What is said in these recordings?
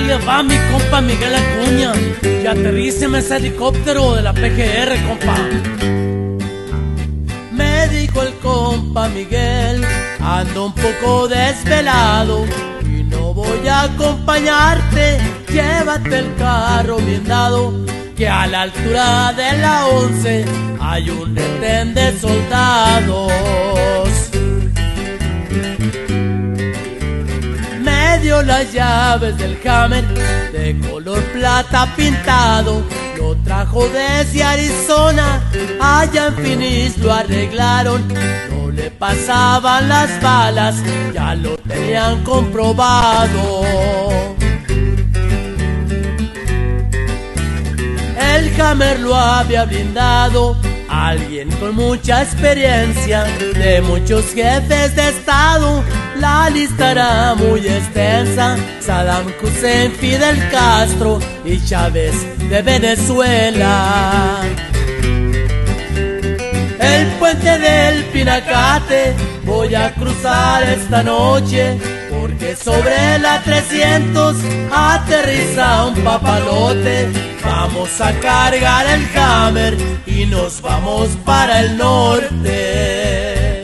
le va mi compa Miguel Acuña. Y aterríceme ese helicóptero de la PGR, compa. Me dijo el compa Miguel, ando un poco desvelado y no voy a acompañarte. Llévate el carro bien dado, que a la altura de la 11 hay un retén de soldados. Dio las llaves del Hammer de color plata pintado. Lo trajo desde Arizona, allá en Phoenix lo arreglaron. No le pasaban las balas, ya lo tenían comprobado. El Hammer lo había blindado alguien con mucha experiencia de muchos jefes de estado. La lista era muy extensa: Saddam Hussein, Fidel Castro y Chávez de Venezuela. El puente del Pinacate voy a cruzar esta noche porque sobre la 300 aterriza un papalote. Vamos a cargar el Hammer y nos vamos para el norte.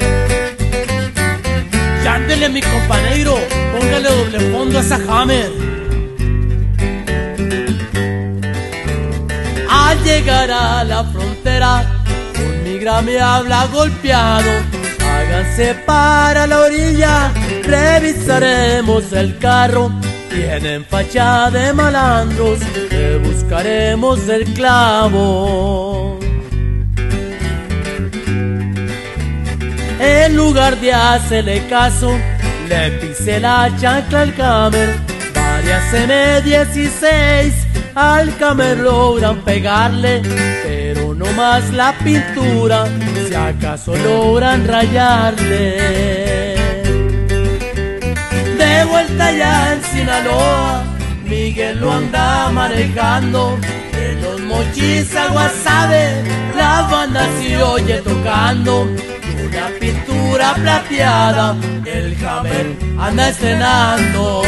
Chándele mi compañero, póngale doble fondo a esa Hammer. Al llegar a la frontera, me habla golpeado. Háganse para la orilla, revisaremos el carro. Tienen facha de malandros, le buscaremos el clavo. En lugar de hacerle caso, le pisé la chancla al camer. Varias M16 al camer logran pegarle, pero no más la pintura, si acaso logran rayarle. De vuelta ya en Sinaloa, Miguel lo anda manejando. En los mochis a Guasave, la banda se oye tocando. Una pintura plateada, el Hammer anda estrenando.